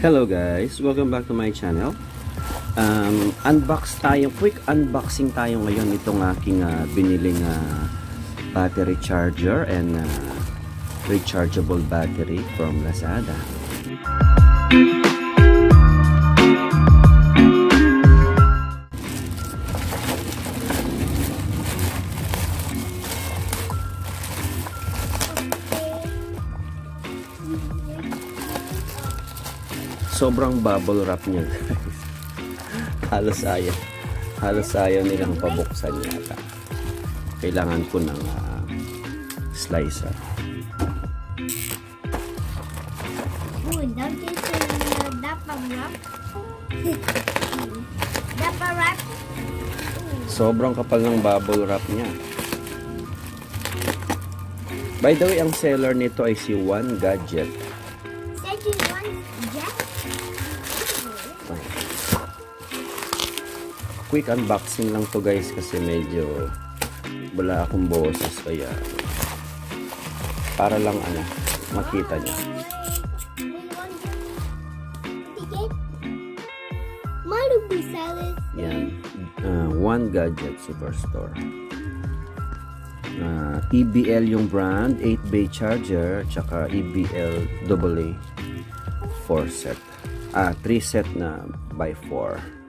Hello guys, welcome back to my channel. Um, unbox tayo, quick unboxing tayo ngayon itong aking uh, biniling uh, battery charger and uh, rechargeable battery from Lazada. Sobrang bubble wrap niya. Guys halos ayaw. Halos ayaw nilang pabuksan yata. Kailangan ko ng uh, slicer. Uy, don't you say dapa wrap? dapa wrap? sobrang kapal ng bubble wrap niya. By the way ang seller nito ay si One Gadget quick unboxing lang to guys kasi medyo wala akong boses kaya para lang ano makita niya yan. Uh, One Gadget Superstore. Uh, EBL yung brand 8 bay charger tsaka EBL AA 4 set. Ah 3 set na by 4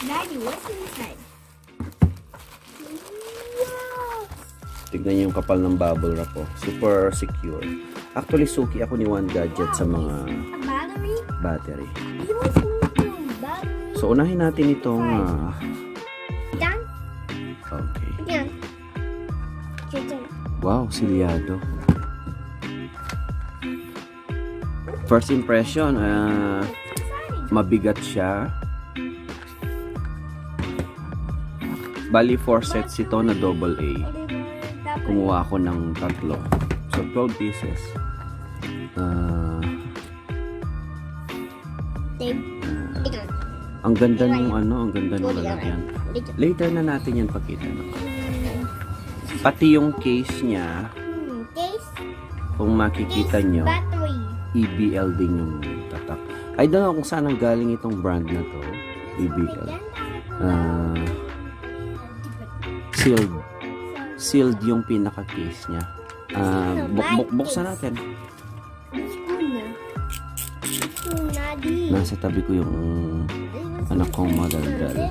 Daddy, what's inside? Wow! tignan niyo yung kapal ng bubble wrap oh. super secure actually suki ako ni One Gadget sa mga battery? battery so unahin natin itong ah, Done? okay. Wow, silyado. First impression, Exciting. mabigat siya. Bali, 4 sets ito na double A. Kumuha ako ng tatlo. So, 12 pieces. Tape. Ikaw. ang ganda ng ano, ang ganda ng lalagyan. Later na natin yan pakita. Pati yung case niya, kung makikita nyo. EBL din yung tatak. I don't know kung saan ang galing itong brand na to. EBL. Ah, sealed. Sealed yung pinaka-case niya. Ah, buk buk buksan natin. Nasa tabi ko yung anak kong madaldal.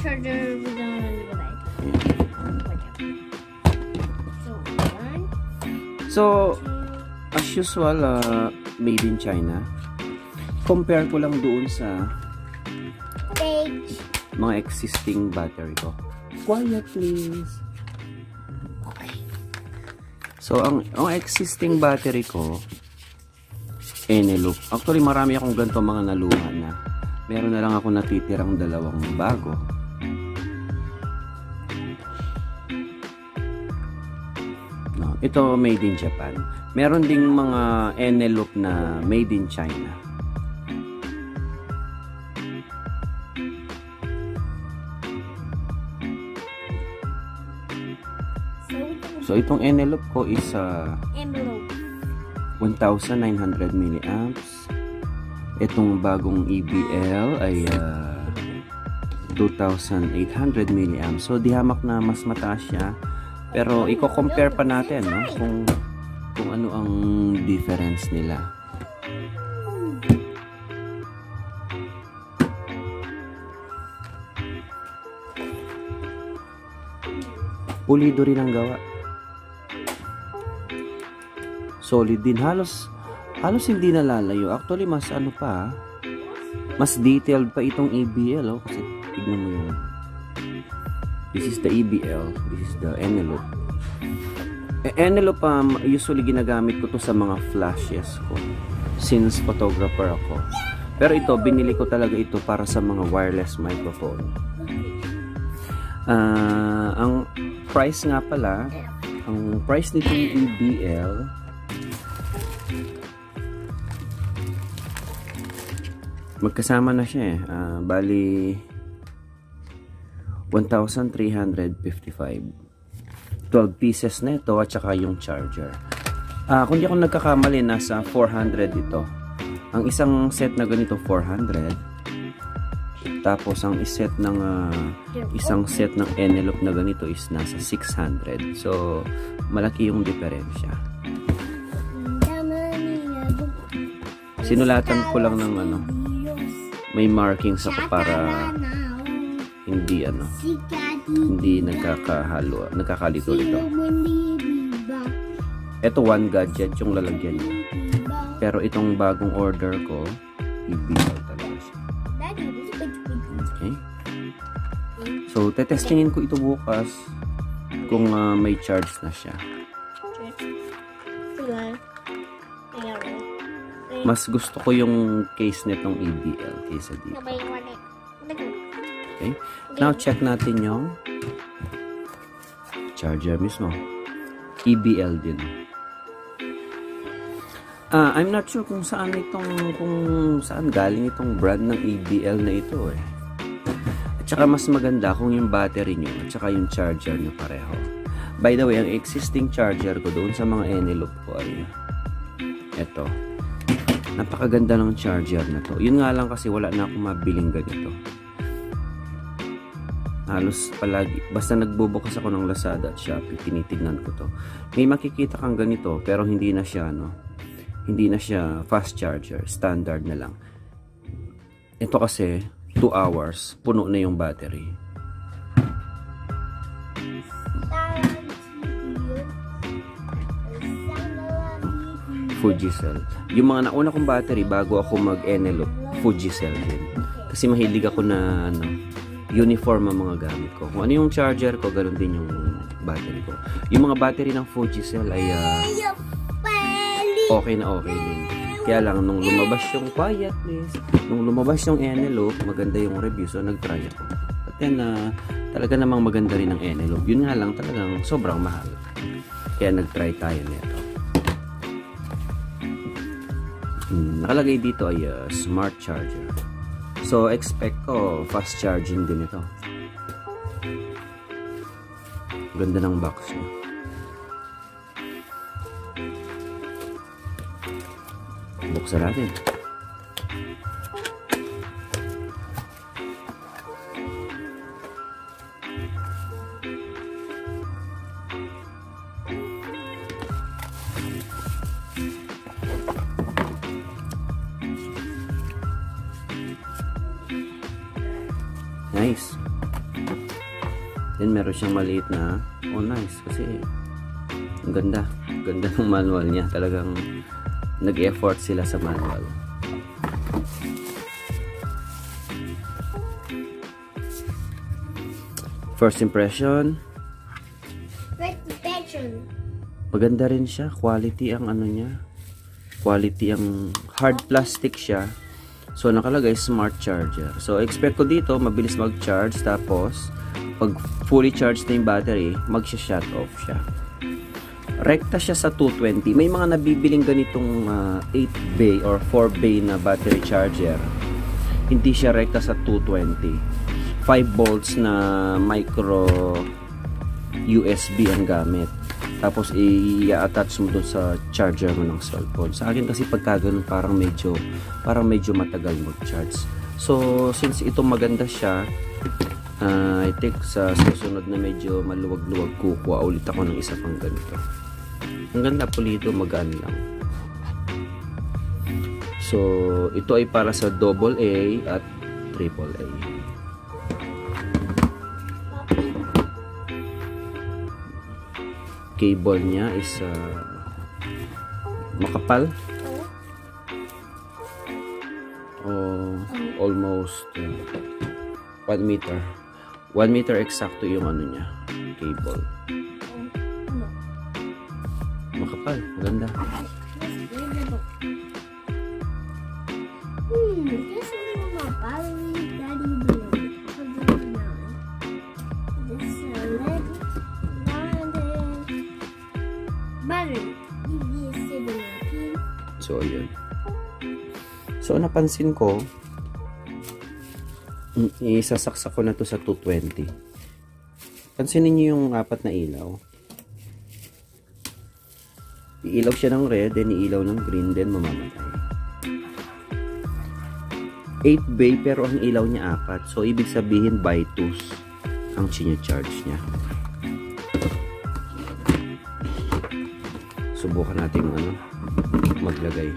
Charger with the. So, one, So, as usual, ah, made in China. Compare ko lang doon sa page. mga existing battery ko. Quiet please. Okay. So, ang, ang existing battery ko, Eneloop. Actually, marami akong ganito mga naluha na. Meron na lang ako natitirang dalawang bago. No, ito made in Japan. Meron ding mga Eneloop na made in China. So, ito So, itong Eneloop ko is uh, envelope. 1,900 milliamps. Itong bagong EBL ay ah, 2,800 milliamps. So, di hamak na mas mataas siya. Pero, i-compare pa natin no? kung, kung ano ang difference nila. Pulido rin ang gawa. Solid din. Halos, halos hindi nalalayo. Actually, mas ano pa, ah, mas detailed pa itong EBL, oh. Kasi, tignan mo yung, this is the EBL, this is the envelope. Eh, envelope, um, usually ginagamit ko to sa mga flashes ko. Since photographer ako. Pero ito, binili ko talaga ito para sa mga wireless microphone. Ah, ang price nga pala, ang price nitong EBL magkasama na siya eh. Ah, bali 1,355. 12 pieces na ito at saka yung charger. Ah, kung di ako nagkakamali, nasa 400 ito. Ang isang set na ganito 400. Tapos ang iset ng ah, isang set ng envelope na ganito is nasa 600. So malaki yung diferensya. Sinulatan ko lang ng ano, may markings ako para hindi ano, hindi nagkakahalo, nagkakalito ito. Ito one gadget yung lalagyan niya. Pero itong bagong order ko, ibigay So, tetestingin ko ito bukas kung ah, may charge na siya. Mas gusto ko yung case nitong EBL kaysa dito. Okay? Now, check natin yung charger mismo. EBL din. Ah, I'm not sure kung saan itong kung saan galing itong brand ng EBL na ito eh. At saka mas maganda kung yung battery nyo at saka yung charger nyo pareho. By the way, ang existing charger ko doon sa mga Eneloop ko ay ito. Napakaganda ng charger na to. Yun nga lang kasi wala na akong mabiling ganito. Halos palagi, basta nagbubukas ako ng Lazada at Shopee, tinitignan ko to. May makikita kang ganito pero hindi na siya no. Hindi na siya fast charger, standard na lang. Ito kasi 2 hours, puno na yung battery. Fujicell. Yung mga nauna kong battery bago ako mag-Eneloop, Fujicell din. Kasi mahilig ako na ano, uniform ang mga gamit ko. Kung ano yung charger ko, ganoon din yung battery ko. Yung mga battery ng Fujicell ay uh, okay na okay din. Kaya lang, nung lumabas yung quiet please, nung lumabas yung Eneloop, maganda yung review, so nag-try ako. At then, uh, talaga namang maganda rin ang Eneloop. Yun nga lang, talagang sobrang mahal. Kaya nag-try tayo nito. Hmm, nakalagay dito ay uh, smart charger. So, expect ko fast charging din ito. Ganda ng box niya. Buksan natin. Nice. Then meron siyang maliit na oh nice kasi ang ganda. Ganda ng manual niya. Talagang nag-effort sila sa manual. First impression, maganda rin siya. Quality ang ano niya. Quality ang hard plastic siya. So, nakalagay smart charger. So, expect ko dito, mabilis mag-charge. Tapos, pag fully charged na yung battery, mag-shut off siya. Rekta siya sa 220. May mga nabibiling ganitong uh, 8 bay or 4 bay na battery charger. Hindi siya rekta sa 220. 5 volts na micro USB ang gamit. Tapos i-attach mo dun sa charger mo ng cellphone. Sa akin kasi pagka ganun parang medyo parang medyo matagal mag-charge. So since ito maganda siya, uh, I think sa susunod na medyo maluwag-luwag kukuha ulit ako ng isa pang ganito. Ang ganda pulido magaan lang. So ito ay para sa double A at triple A. cable niya is uh, makapal o almost uh, 1 meter 1 meter exacto yung ano niya cable makapal maganda Hmm, this is my battery daddy blue. This is a red battery. EV17. So, ayun. So, napansin ko, mm, isasaksak ko na to sa 220. Pansinin niyo yung apat na ilaw. Iilaw siya ng red, then iilaw ng green, then mamamatay. 8 bay pero ang ilaw niya apat. So, ibig sabihin by 2 ang charge niya. Subukan natin ano, maglagay.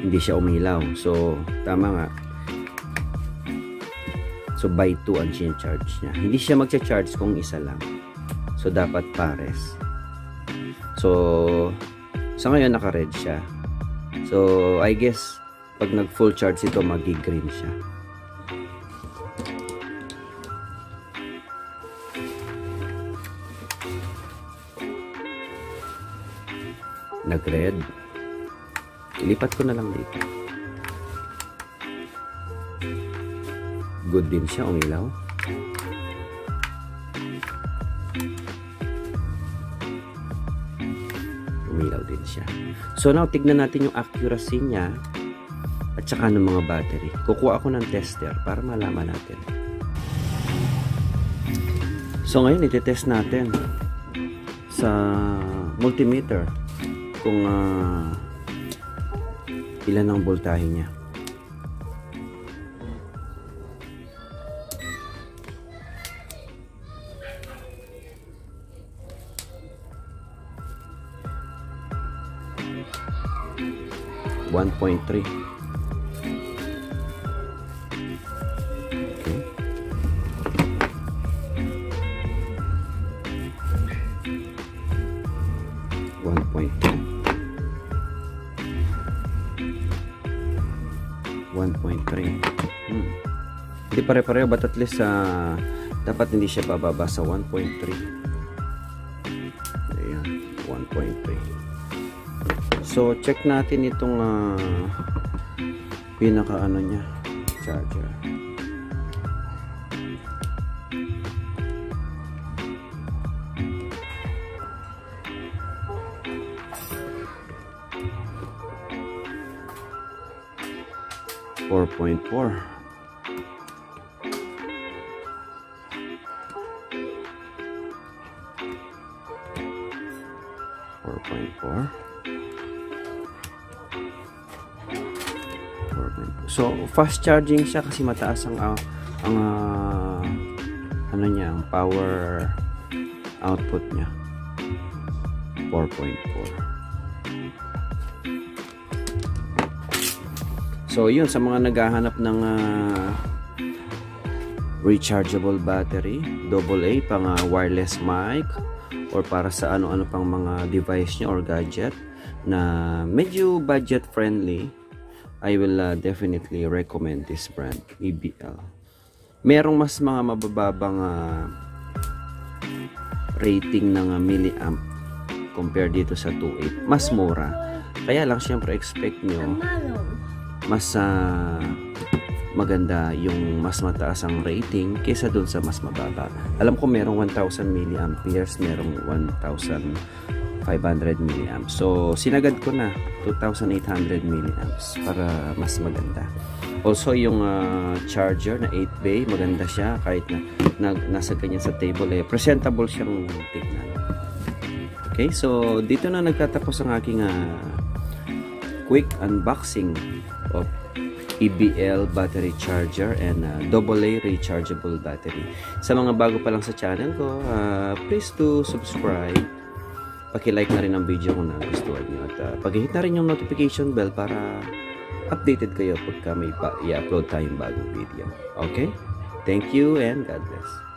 Hindi siya umilaw. So, tama nga. So, by 2 ang charge niya. Hindi siya magcha-charge kung isa lang. So, dapat pares. So, sa ngayon naka-red siya. So, I guess, pag nag-full charge ito, magi-green siya. Nag-red. Ilipat ko na lang dito. Good din siya, umilaw. Umilaw din siya. So now, tignan natin yung accuracy niya at saka ng mga battery. Kukuha ako ng tester para malaman natin. So ngayon, iti-test natin sa multimeter kung uh, ilan ang voltahe niya. One point three. Hindi pare-pareho but at least uh, dapat hindi siya bababa sa 1.3 ayan 1.3 so check natin itong uh, pinaka ano nya charger 4.4 So fast charging siya kasi mataas ang uh, ang uh, ano niya, ang power output niya. 4.4 So yun sa mga naghahanap ng uh, rechargeable battery, AA pang uh, wireless mic or para sa ano-ano pang mga device niya or gadget na medyo budget friendly, I will uh, definitely recommend this brand, EBL. Merong mas mga mabababang uh, rating ng uh, milliamp compare dito sa 2.8. Mas mura. Kaya lang syempre expect nyo mas uh, maganda yung mas mataas ang rating kaysa dun sa mas mababa. Alam ko merong 1000 milliamperes, merong 1500 milliamps. So, sinagad ko na 2800 milliamps para mas maganda. Also, yung uh, charger na 8 bay, maganda siya kahit na, na nasa kanya sa table eh, presentable siyang tignan. Okay, so dito na nagtatapos ang aking uh, quick unboxing of EBL battery charger and uh, AA rechargeable battery. Sa mga bago pa lang sa channel ko, uh, please to subscribe. Paki-like na rin ang video kung nagustuhan nyo. At uh, pag-hit na rin yung notification bell para updated kayo pagka may i-upload tayong bagong video. Okay? Thank you and God bless.